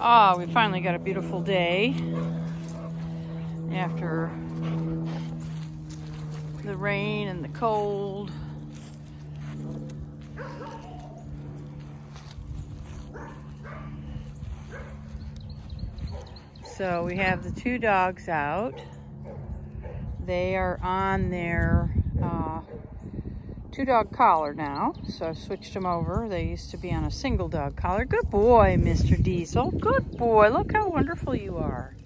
Ah, we finally got a beautiful day after the rain and the cold. So we have the two dogs out. They are on their two dog collar now. So I've switched them over. They used to be on a single dog collar. Good boy, Mr. Diesel. Good boy. Look how wonderful you are.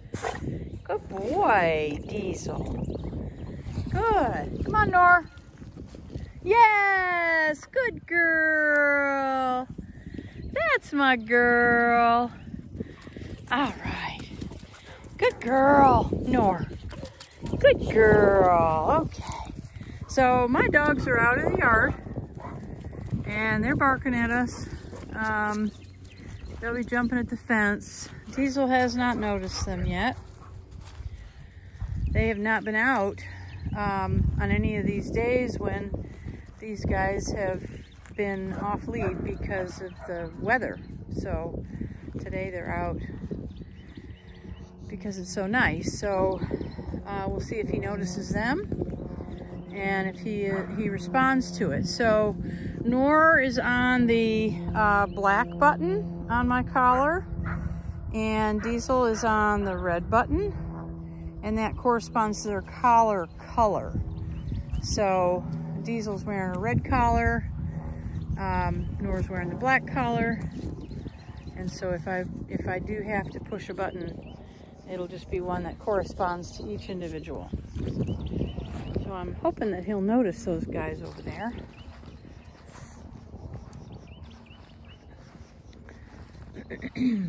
Good boy, Diesel. Good. Come on, Noir. Yes, good girl. That's my girl. All right. Good girl, Noir. Good girl. Okay. So my dogs are out in the yard and they're barking at us. Um, they'll be jumping at the fence. Diesel has not noticed them yet. They have not been out um, on any of these days when these guys have been off lead because of the weather. So today they're out because it's so nice. So uh, we'll see if he notices them and if he he responds to it. So Noir is on the uh, black button on my collar and Diesel is on the red button and that corresponds to their collar color. So Diesel's wearing a red collar, um, Noir's wearing the black collar, and so if I if I do have to push a button, it'll just be one that corresponds to each individual. So I'm hoping that he'll notice those guys over there.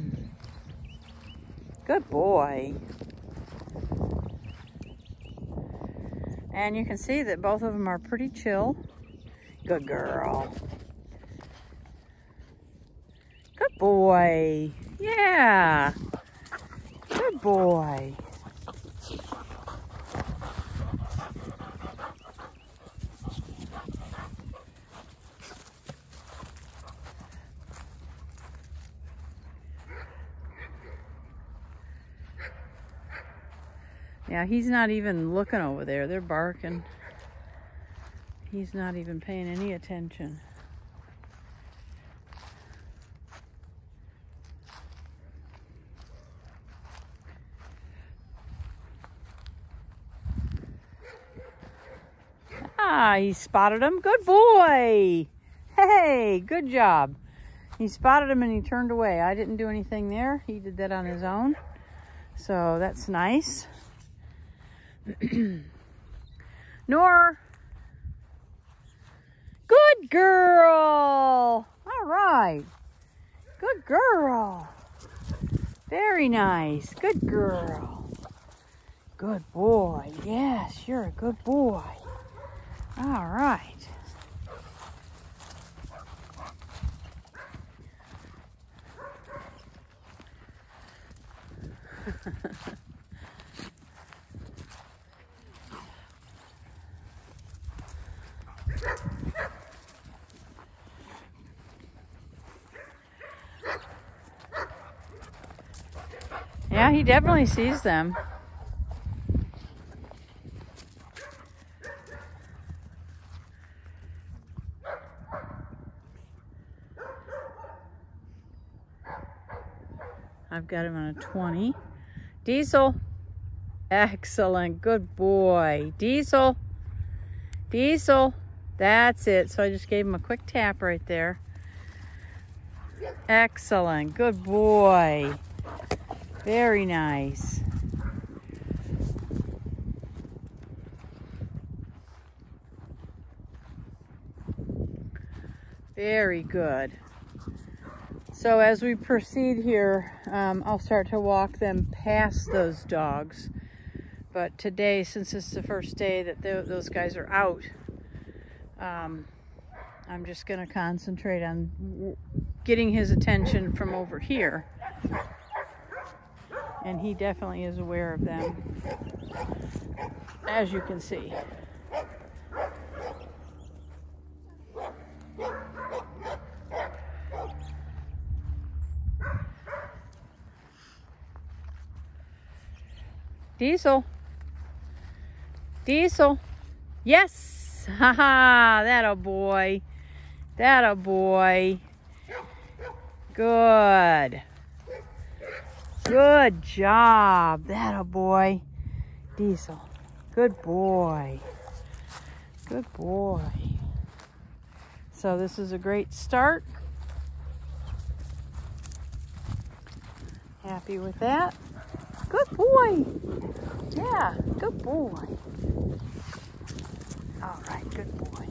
Good boy. And you can see that both of them are pretty chill. Good girl. Good boy. Yeah. Good boy. Yeah, he's not even looking over there. They're barking. He's not even paying any attention. Ah, he spotted him. Good boy. Hey, good job. He spotted him and he turned away. I didn't do anything there. He did that on his own. So that's nice. Noir. Good girl. All right. Good girl. Very nice. Good girl. Good boy. Yes, you're a good boy. All right. Yeah, he definitely sees them. I've got him on a 20. Diesel. Excellent. Good boy. Diesel. Diesel. That's it. So I just gave him a quick tap right there. Excellent. Good boy. Very nice. Very good. So as we proceed here, um, I'll start to walk them past those dogs. But today, since it's the first day that those guys are out, um, I'm just going to concentrate on getting his attention from over here and he definitely is aware of them, as you can see. Diesel. Diesel. Yes. Haha, that a boy. That a boy. Good. Good job. That a boy. Diesel. Good boy. Good boy. So this is a great start. Happy with that. Good boy. Yeah, good boy. All right, good boy.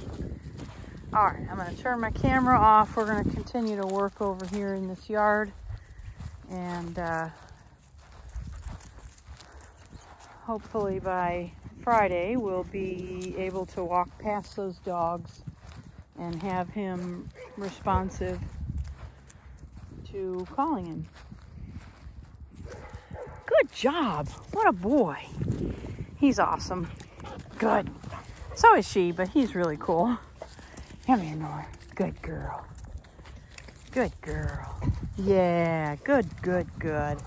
All right, I'm going to turn my camera off. We're going to continue to work over here in this yard. And uh, hopefully by Friday, we'll be able to walk past those dogs and have him responsive to calling him. Good job. What a boy. He's awesome. Good. So is she, but he's really cool. Come here, Nora. Good girl. Good girl. Yeah, good, good, good.